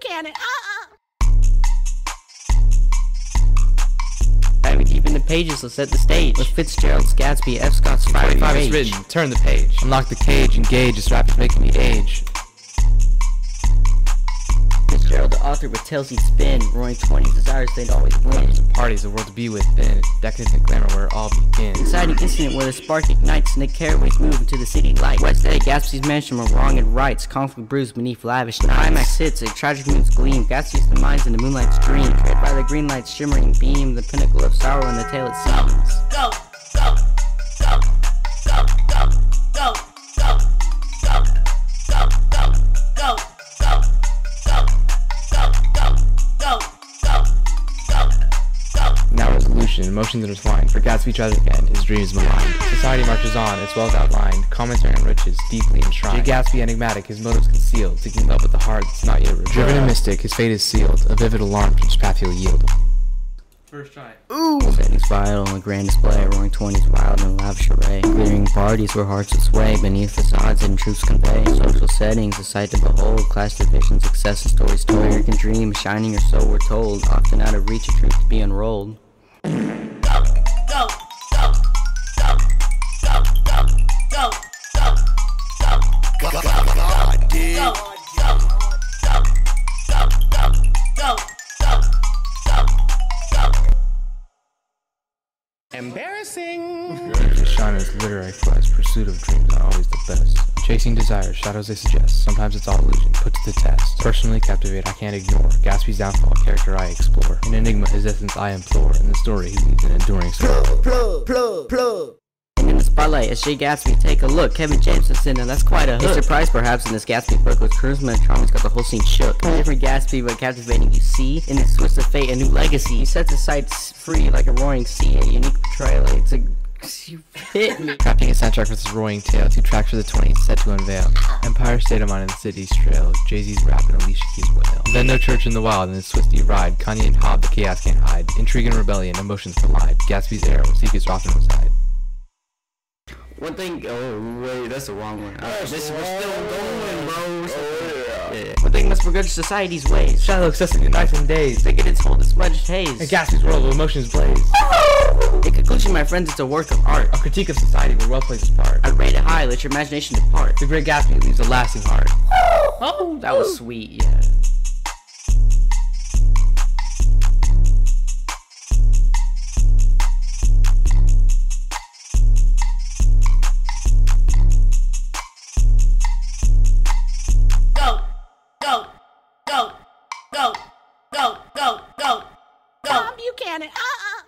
Buchanan. Uh-uh. Diving deep into pages, let's set the stage. With Fitzgerald's Gatsby, F. Scott's 45 45 is written. Turn the page. Unlock the cage. Engage. This rap is making me age. Author with tales he'd spin. Roaring 20s, desires they'd always win. Parties, the world to be within. Decadence and glamour where it all begins. Exciting incident where the spark ignites. and the Carraway's move into the city light. West Egg, Gatsby's mansion where wrong and rights. Conflict brews beneath lavish nights. Climax hits, a tragic moon's gleam. Gatsby's demise in the moonlight's dream. Tread by the green light's shimmering beam. The pinnacle of sorrow in the tale it seems. Go, go, Now resolution, emotions intertwined. For Gatsby tries again, his dreams maligned. Society marches on, its wealth outlined. Commentary on riches, deeply enshrined. Jay Gatsby enigmatic, his motives concealed. Seeking love with the heart that's not yet revealed. Driven and mystic, his fate is sealed. A vivid alarm to his path he'll yield. First try. Ooh! Settings vital on a grand display, roaring twenties wild in a lavish array. Glittering parties where hearts would sway beneath facades and truths convey. Social settings, a sight to behold. Class division, success and stories told. American dream, shining or so we're told. Often out of reach, a truth to be unrolled. Go, go, go, go, go, go, go. Embarrassing. To shine in his literary quest, pursuit of dreams are always the best. Chasing desires, shadows they suggest. Sometimes it's all illusion, put to the test. Personally captivate, I can't ignore. Gatsby's downfall, character I explore. An enigma, his essence I implore. In the story, he leads an enduring story. Plug, plug, plug. And in the spotlight, as Jay Gatsby, take a look. Kevin James is in, and that's quite a hook. A surprise, perhaps, in this Gatsby book with charisma and charm. It's got the whole scene shook. A different Gatsby, but captivating. You see, in this twist of fate, a new legacy. He sets his sights free like a roaring sea. A unique portrayal. It's a you hit me. Crafting a soundtrack with his roaring tale, two tracks for the 20s set to unveil. Empire State of Mind in the city's trail, Jay-Z's rap and Alicia Keys' wail. Then no church in the wild in his twisty ride, Kanye and Hov, the chaos can't hide. Intrigue and rebellion, emotions collide. Gatsby's arrow, secrets often reside. One thing. Oh wait, that's the wrong one. Uh, this we're still going, bro. We're still- yeah. One thing must begrudge society's ways. Shadow excessive in nights and days. They get its hold of smudged haze. A Gatsby's world of emotions blaze. In conclusion, my friends, it's a work of art. A critique of society where well plays its part. I'd rate it high. Let your imagination depart. The Great Gatsby leaves a lasting heart. Oh, that was sweet. Yeah. Go, go, go, go. Tom Buchanan. Uh-uh.